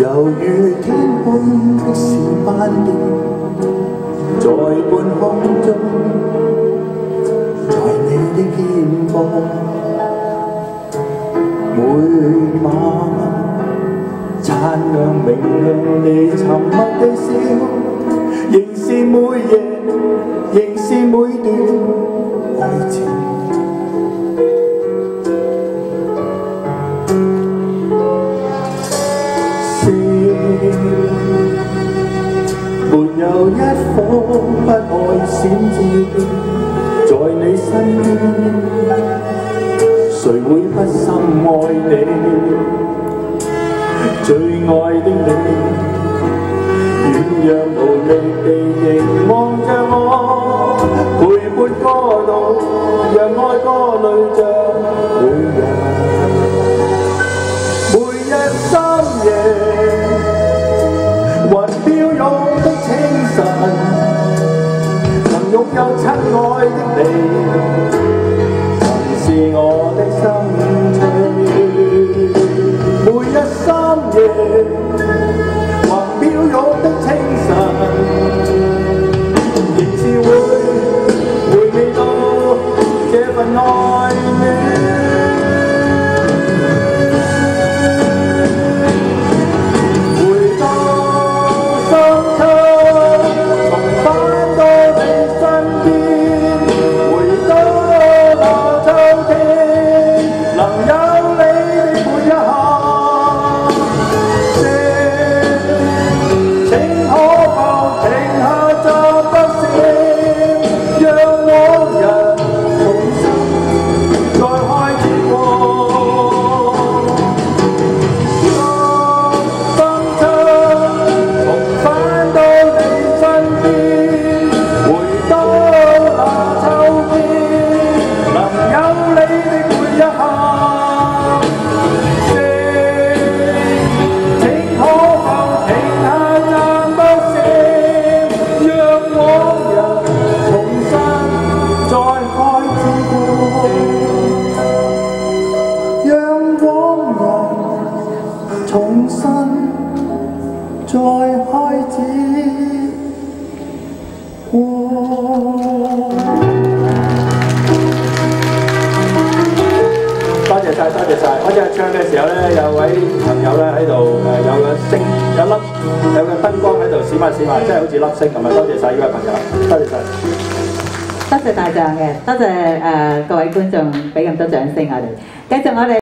犹如天空的笑斑点，在半空中，在你的肩膊，每晚灿亮明亮地沉默地笑，仍是每夜，仍是每段。有一颗不愛閃照在你身邊，誰會不深愛你？最愛的你，軟弱無力地凝望着我，陪伴歌路，讓愛歌淚着愛开始。多謝晒，多謝晒。我哋唱嘅時候咧，有位朋友咧喺度诶，有個星，有粒有個燈光喺度閃下閃下，真係好似粒星咁啊！多謝晒呢位朋友，多謝晒。多謝大象嘅，多謝誒、呃各位觀眾俾咁多掌聲我哋，繼續我哋。